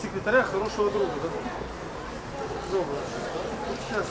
секретаря хорошего друга. Да? Доброго. Сейчас.